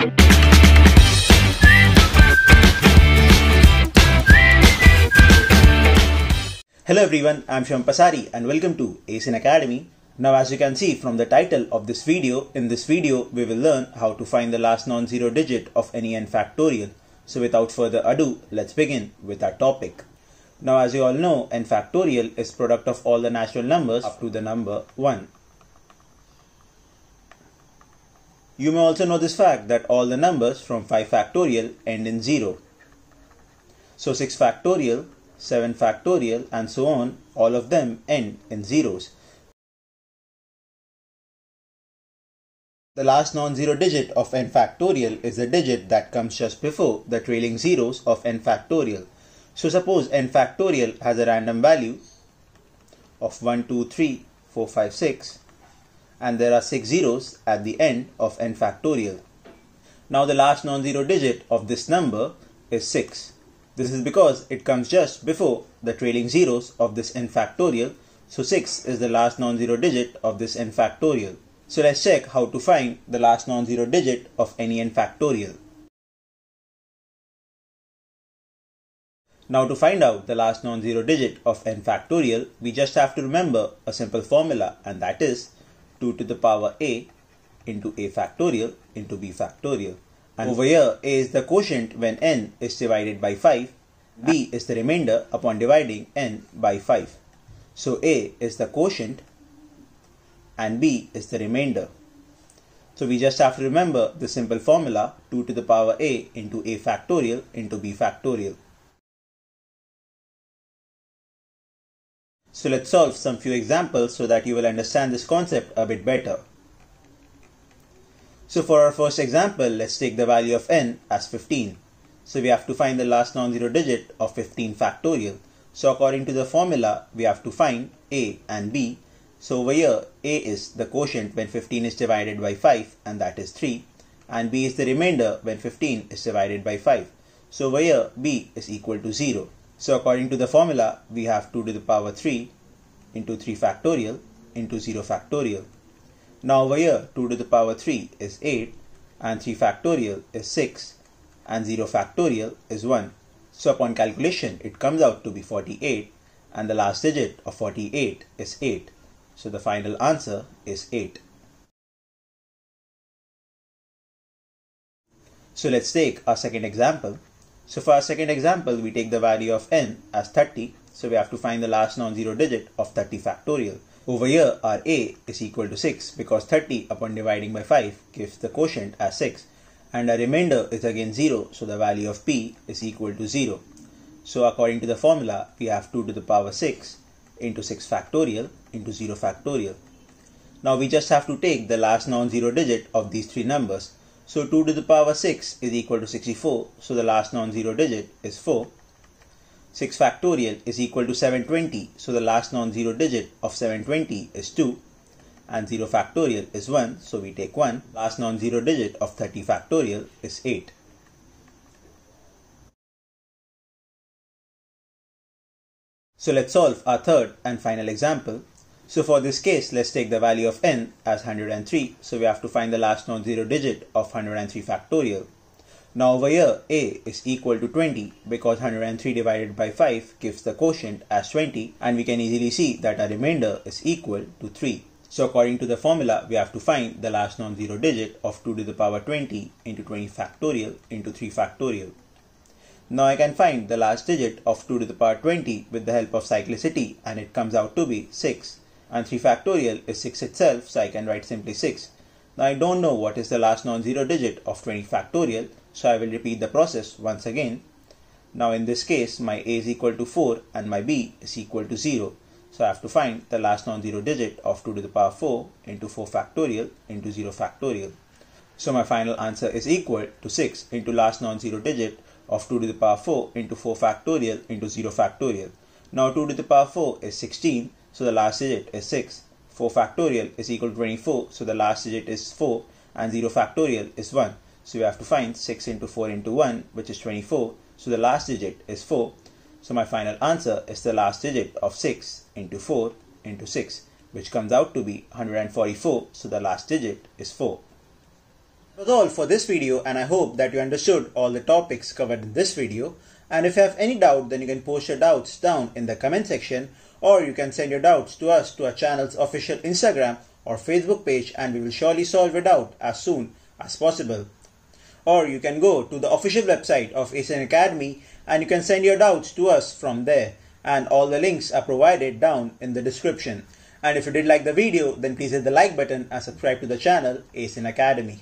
Hello everyone, I'm Shivam Pasari and welcome to Ace In Academy. Now as you can see from the title of this video, in this video we will learn how to find the last non-zero digit of any n factorial. So without further ado, let's begin with our topic. Now as you all know, n factorial is product of all the natural numbers up to the number 1. You may also know this fact that all the numbers from 5 factorial end in 0. So 6 factorial, 7 factorial and so on, all of them end in zeros. The last non-zero digit of n factorial is the digit that comes just before the trailing zeros of n factorial. So suppose n factorial has a random value of 1, 2, 3, 4, 5, 6 and there are 6 zeros at the end of n factorial. Now the last non-zero digit of this number is 6. This is because it comes just before the trailing zeros of this n factorial, so 6 is the last non-zero digit of this n factorial. So let's check how to find the last non-zero digit of any n factorial. Now to find out the last non-zero digit of n factorial, we just have to remember a simple formula and that is 2 to the power a into a factorial into b factorial. And over here, a is the quotient when n is divided by 5, b is the remainder upon dividing n by 5. So a is the quotient and b is the remainder. So we just have to remember the simple formula 2 to the power a into a factorial into b factorial. So let's solve some few examples so that you will understand this concept a bit better. So for our first example, let's take the value of n as 15. So we have to find the last non-zero digit of 15 factorial. So according to the formula, we have to find a and b. So over here, a is the quotient when 15 is divided by 5 and that is 3 and b is the remainder when 15 is divided by 5. So over here, b is equal to 0. So according to the formula, we have 2 to the power 3 into 3 factorial into 0 factorial. Now over here 2 to the power 3 is 8 and 3 factorial is 6 and 0 factorial is 1. So upon calculation it comes out to be 48 and the last digit of 48 is 8. So the final answer is 8. So let's take our second example. So for our second example we take the value of n as 30 so we have to find the last non-zero digit of 30 factorial. Over here, our a is equal to 6 because 30 upon dividing by 5 gives the quotient as 6 and our remainder is again 0 so the value of p is equal to 0. So according to the formula, we have 2 to the power 6 into 6 factorial into 0 factorial. Now we just have to take the last non-zero digit of these three numbers. So 2 to the power 6 is equal to 64 so the last non-zero digit is 4 6 factorial is equal to 720 so the last non-zero digit of 720 is 2 and 0 factorial is 1 so we take 1 last non-zero digit of 30 factorial is 8 so let's solve our third and final example so for this case let's take the value of n as 103 so we have to find the last non-zero digit of 103 factorial now over here a is equal to 20 because 103 divided by 5 gives the quotient as 20 and we can easily see that our remainder is equal to 3. So according to the formula we have to find the last non-zero digit of 2 to the power 20 into 20 factorial into 3 factorial. Now I can find the last digit of 2 to the power 20 with the help of cyclicity and it comes out to be 6 and 3 factorial is 6 itself so I can write simply 6. Now I don't know what is the last non-zero digit of 20 factorial so I will repeat the process once again. Now in this case, my a is equal to 4 and my b is equal to 0. So I have to find the last non-zero digit of 2 to the power 4 into 4 factorial into 0 factorial. So my final answer is equal to 6 into last non-zero digit of 2 to the power 4 into 4 factorial into 0 factorial. Now 2 to the power 4 is 16, so the last digit is 6. 4 factorial is equal to 24, so the last digit is 4 and 0 factorial is 1. So we have to find 6 into 4 into 1, which is 24. So the last digit is 4. So my final answer is the last digit of 6 into 4 into 6, which comes out to be 144. So the last digit is 4. That was all for this video and I hope that you understood all the topics covered in this video. And if you have any doubt, then you can post your doubts down in the comment section or you can send your doubts to us to our channel's official Instagram or Facebook page and we will surely solve your doubt as soon as possible. Or you can go to the official website of Ace In Academy and you can send your doubts to us from there and all the links are provided down in the description. And if you did like the video, then please hit the like button and subscribe to the channel Ace In Academy.